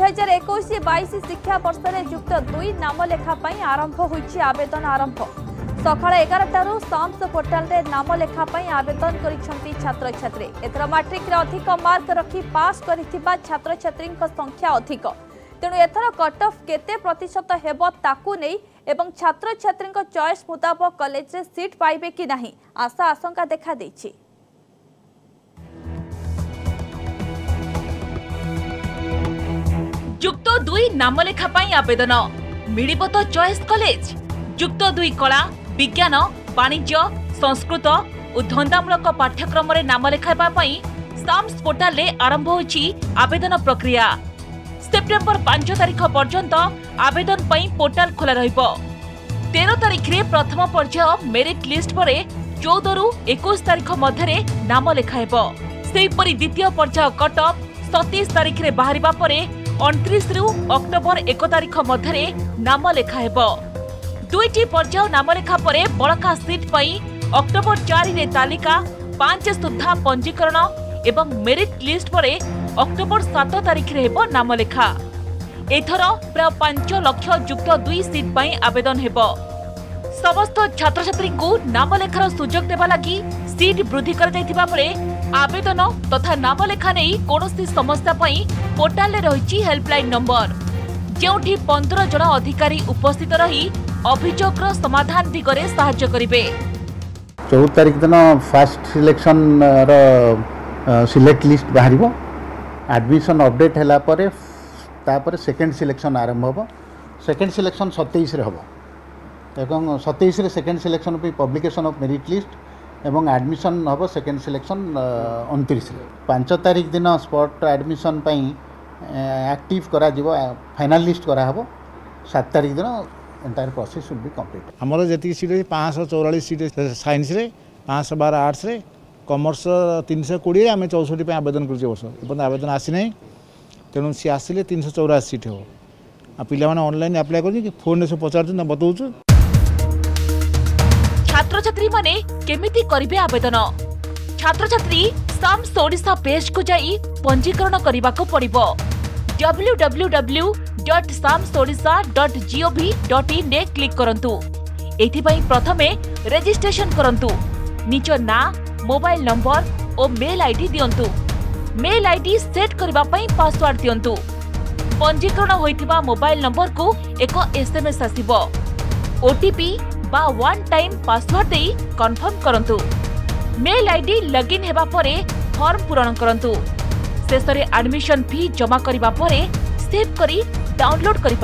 দুইহাজার একুশ বাইশ শিক্ষাবর্ষে যুক্ত দুই নাম লেখা আরম্ভ হয়েছে আবেদন আরম্ভ সকাল এগারটার সামস পোর্টালে নাম লেখা আবেদন করেছেন ছাত্রছাত্রী এথর মাট্রিক্রে অধিক মার্ক রক্ষি পাস করে ছাত্রছাত্রী সংখ্যা অধিক তেণু এথর কট অফ কেতে প্রতিশত হব তাকু নেই এবং ছাত্রছাত্রী চয়েস মুতাবক কলেজে সিট পাইবে কি না আশা আশঙ্কা দেখা দিয়েছে যুক্ত দুই নামলেখা পাই আবেদন মিলিব তো চয়েস কলেজ যুক্ত দুই কলা বিজ্ঞান বাণিজ্য সংস্কৃত ও ধন্দামূলক পাঠ্যক্রমে নাম লেখাইবা পাই সামস পোর্টালে আরম্ভ হচ্ছে আবেদন প্রক্রিয়া সেপ্টেম্বর পাঁচ তারিখ পর্যন্ত আবেদন পাই পোর্টাল খোলা রহব তের তারিখে প্রথম পর্যায় মেরিট লিস্ট পরে চৌদ রু একুশ তারিখ মধ্যে নাম লেখা লেখাহেব সেইপরি দ্বিতীয় পর্যায় কট অফ সতেইশ তারিখে বাহার পরে ଅଣତିରିଶରୁ ଅକ୍ଟୋବର ଏକ ତାରିଖ ମଧ୍ୟରେ ନାମ ଲେଖା ହେବ ଦୁଇଟି ପର୍ଯ୍ୟାୟ ନାମଲେଖା ପରେ ବଳକା ସିଟ୍ ପାଇଁ ଅକ୍ଟୋବର ଚାରିରେ ତାଲିକା ପାଞ୍ଚ ସୁଦ୍ଧା ପଞ୍ଜୀକରଣ ଏବଂ ମେରିଟ୍ ଲିଷ୍ଟ ପରେ ଅକ୍ଟୋବର ସାତ ତାରିଖରେ ହେବ ନାମଲେଖା ଏଥର ପ୍ରାୟ ପାଞ୍ଚ ଲକ୍ଷ ଯୁକ୍ତ ଦୁଇ ସିଟ୍ ପାଇଁ ଆବେଦନ ହେବ ସମସ୍ତ ଛାତ୍ରଛାତ୍ରୀଙ୍କୁ ନାମଲେଖାର ସୁଯୋଗ ଦେବା ଲାଗି ସିଟ୍ ବୃଦ୍ଧି କରାଯାଇଥିବା ବେଳେ আবেদন তথা নাম লেখা নেই কৌশি সমস্যা পাই পোর্টালে রয়েছে হেল্পলাইন নম্বর ଯେଉଁଠି ପନ୍ଦର ଜଣ ଅଧିକାରୀ ଉପସ୍ଥିତ ରହି ଅଭିଯୋଗର ସମାଧାନ ଦିଗରେ ସାହାଯ୍ୟ କରିବେ ଚଉଦ ତାରିଖ ଦିନ ଫାଷ୍ଟ ସିଲେକ୍ସନ୍ର ସିଲେକ୍ଟ ଲିଷ୍ଟ ବାହାରିବ ଆଡ଼ମିସନ୍ ଅପଡ଼େଟ୍ ହେଲା ପରେ ତାପରେ ସେକେଣ୍ଡ ସିଲେକ୍ସନ୍ ଆରମ୍ଭ ହେବ ସେକେଣ୍ଡ ସିଲେକ୍ସନ୍ ସତେଇଶରେ ହେବ ଏବଂ ସତେଇଶରେ ସେକେଣ୍ଡ ସିଲେକ୍ସନ୍ ପାଇଁ ପବ୍ଲିକେସନ୍ ଅଫ୍ ମେରିଟ୍ ଲିଷ୍ଟ এবং অ্যাডমিশন হব সেকেন্ড সিলেকশন 29 5 তারিখ দিন স্পট অ্যাডমিশন পাই অ্যাক্টিভ করা দিব ফাইনাল লিস্ট করা হব 7 তারিখ দিন enter process should be complete আমরো যেতি কিছিল 544 সিট সাইন্স রে 512 আর্টস রে কমার্স 320 আমি 64 পে আবেদন করজিব সর ইপন আবেদন আসি নাই তেনুসি আসিলে 384 সিট হব আপিলা মান অনলাইন এপ্লাই করু কি ফোন এসে পচাৰছ না বতউছ ছাত্রছাত্রীমানে কেমিতি করিবে আবেদন ছাত্রছাত্রী সামস ওড়িশা পেজকু যাই পঞ্জীকরণ করিবাকু পড়িব www.samsorisha.gov.in dot SAMS Odisha dot G O V dot ইন্রে click করন্তু এথিপাই প্রথমে রেজিস্ট্রেশন করন্তু নিজ না মোবাইল নম্বর ও মেল আইডি দিয়ন্তু মেল আইডি সেট করিবা পাই পাসওয়ার্ড দিয়ন্তু পঞ্জীকরণ হইଥିବା মোবাইল নম্বরকু এক এসএমএস আসিব ওটিপি বা ওয়ান টাইম পাসওয়ার্ড দেই কনফর্ম করন্তু মেল আইডি লগইন হেবা পরে ফর্ম পূরণ করন্তু শেষে আডমিশন ফি জমা করা পরে সেভ করে ডাউনলোড করে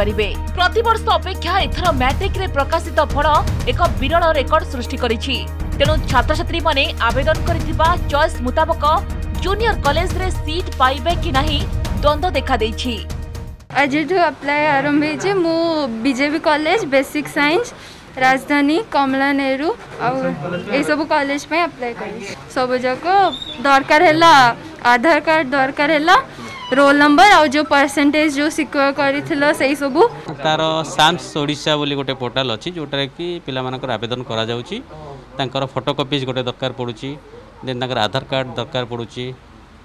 প্রতবর্ষ অপেক্ষা এথর ম্যাট্রিক্রে প্রকাশিত ফল এক বিরল রেকর্ড সৃষ্টি করেছে তেণু ছাত্রছাত্রী মানে আবেদন করে চয়েস মুতাবক জুনিয়র কলেজে সিট পাইবে কি না দ্বন্দ্ব দেখাদেইছি আজিঠু আপ্লাই আরম্ভ হয়েছে মু বিজেপি কলেজ বেসিক সাইন্স ରାଜଧାନୀ କମଳା ନେହେରୁ ଆଉ ଏଇସବୁ କଲେଜ ପାଇଁ ଆପ୍ଲାଏ କରିଛି ସବୁଯାକ ଦରକାର ହେଲା ଆଧାର କାର୍ଡ଼ ଦରକାର ହେଲା ରୋଲ୍ ନମ୍ବର ଆଉ ଯେଉଁ ପରସେଣ୍ଟେଜ୍ ଯେଉଁ ସିକ୍ୟୁର କରିଥିଲ ସେଇସବୁ ତାର ସାମ୍ସ ଓଡ଼ିଶା ବୋଲି ଗୋଟେ ପୋର୍ଟାଲ୍ ଅଛି ଯେଉଁଟାରେ କି ପିଲାମାନଙ୍କର ଆବେଦନ କରାଯାଉଛି ତାଙ୍କର ଫଟୋ କପିଜ୍ ଗୋଟେ ଦରକାର ପଡ଼ୁଛି ଦେନ୍ ତାଙ୍କର ଆଧାର କାର୍ଡ଼ ଦରକାର ପଡ଼ୁଛି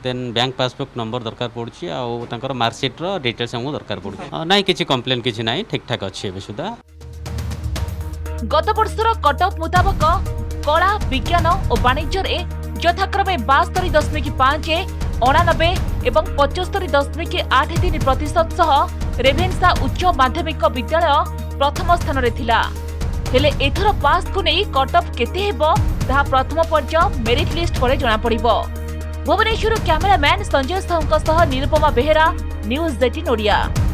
ଦେନ୍ ବ୍ୟାଙ୍କ ପାସବୁକ୍ ନମ୍ବର ଦରକାର ପଡ଼ୁଛି ଆଉ ତାଙ୍କର ମାର୍କସିଟ୍ର ଡିଟେଲ୍ସ ଆମକୁ ଦରକାର ପଡ଼ୁଛି ନାହିଁ କିଛି କମ୍ପ୍ଲେନ୍ କିଛି ନାହିଁ ଠିକ୍ଠାକ୍ ଅଛି ଏବେ ସୁଦ୍ଧା ଗତବର୍ଷର କଟକ ମୁତାବକ କଳା ବିଜ୍ଞାନ ଓ ବାଣିଜ୍ୟରେ ଯଥାକ୍ରମେ ବାସ୍ତରି ଦଶମିକ ପାଞ୍ଚ ଅଣାନବେ ଏବଂ ପଚସ୍ତରି ଦଶମିକ ଆଠ ତିନି ପ୍ରତିଶତ ସହ ରେଭେନ୍ସା ଉଚ୍ଚ ମାଧ୍ୟମିକ ବିଦ୍ୟାଳୟ ପ୍ରଥମ ସ୍ଥାନରେ ଥିଲା ହେଲେ ଏଥର ପାସ୍କୁ ନେଇ କଟଅଫ୍ କେତେ ହେବ ତାହା ପ୍ରଥମ ପର୍ଯ୍ୟାୟ ମେରିଟ୍ ଲିଷ୍ଟ ପରେ ଜଣାପଡ଼ିବ ଭୁବନେଶ୍ୱର କ୍ୟାମେରାମ୍ୟାନ୍ ସଞ୍ଜୟ ସାହୁଙ୍କ ସହ ନିରୁପମା ବେହେରା ନ୍ୟୁଜ୍ ଏଟିନ୍ ଓଡ଼ିଆ